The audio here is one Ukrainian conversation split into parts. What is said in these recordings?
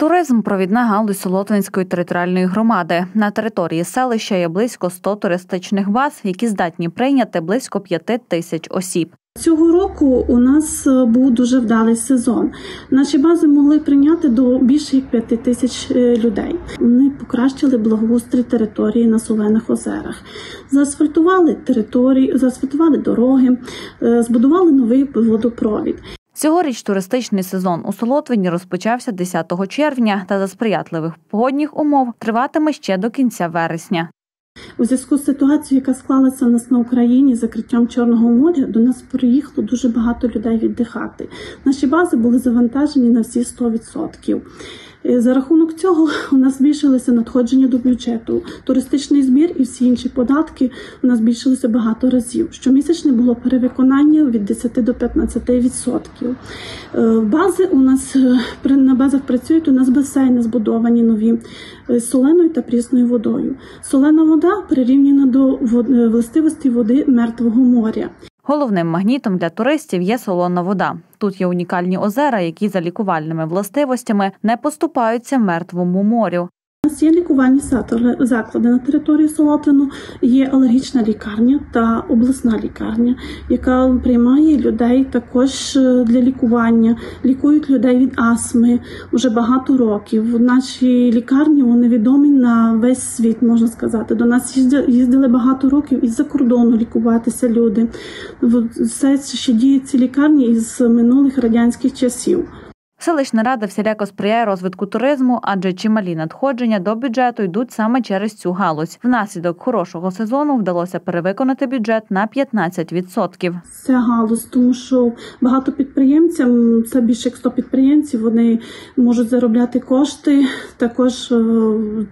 Туризм провідна галузь Солотвинської територіальної громади. На території селища є близько 100 туристичних баз, які здатні прийняти близько 5 тисяч осіб. Цього року у нас е, був дуже вдалий сезон. Наші бази могли прийняти до більше як 5 тисяч е, людей. Вони покращили благоустрій території на Солених озерах, заасфальтували території, заасфальтували дороги, е, збудували новий водопровід. Цьогоріч туристичний сезон у Солотвині розпочався 10 червня та за сприятливих погодних умов триватиме ще до кінця вересня. У зв'язку з ситуацією, яка склалася у нас на Україні, закриттям Чорного моря, до нас приїхало дуже багато людей віддихати. Наші бази були завантажені на всі 100%. Е, За рахунок цього у нас збільшилися надходження до бюджету. Туристичний збір і всі інші податки у нас збільшилися багато разів. Щомісячне було перевиконання від 10 до 15%. Е, Бази у нас е, на базах працюють. У нас басейни збудовані нові з соленою та прісною водою. Солена вода прирівняна до властивості води мертвого моря. Головним магнітом для туристів є солона вода. Тут є унікальні озера, які за лікувальними властивостями не поступаються мертвому морю. Нас є лікувальні заклади на території Солотвину, є алергічна лікарня та обласна лікарня, яка приймає людей також е, для лікування, лікують людей від астми вже багато років. В нашій лікарні вони відомі на весь світ, можна сказати. До нас їздили багато років із-за кордону лікуватися люди. Все ще діє ці лікарні із минулих радянських часів. Селищна рада всіляко сприяє розвитку туризму, адже чималі надходження до бюджету йдуть саме через цю галузь. Внаслідок хорошого сезону вдалося перевиконати бюджет на 15%. Це галузь, тому що багато підприємцям, це більше як 100 підприємців, вони можуть заробляти кошти, також е,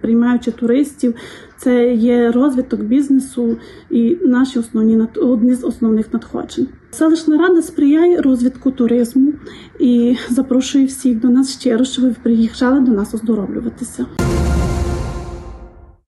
приймаючи туристів. Це є розвиток бізнесу і наші основні одні з основних надходжень. Селищна рада сприяє розвитку туризму і запрошує всіх до нас щиро, щоб ви приїжджали до нас оздоровлюватися.